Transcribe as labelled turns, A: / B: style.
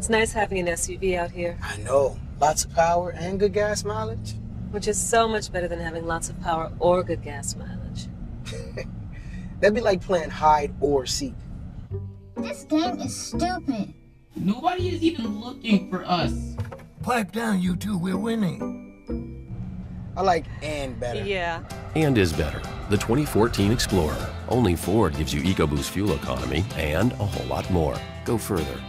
A: It's nice having an SUV out here,
B: I know. Lots of power and good gas mileage.
A: which is so much better than having lots of power or good gas mileage.
B: That'd be like playing hide or seek.
C: This game is stupid.
D: Nobody is even looking for us.
E: Pipe down, you two. We're winning.
B: I like and better.
A: Yeah.
F: and is better. The 2014 Explorer. Only Ford gives you EcoBoost fuel economy and a whole lot more. Go further.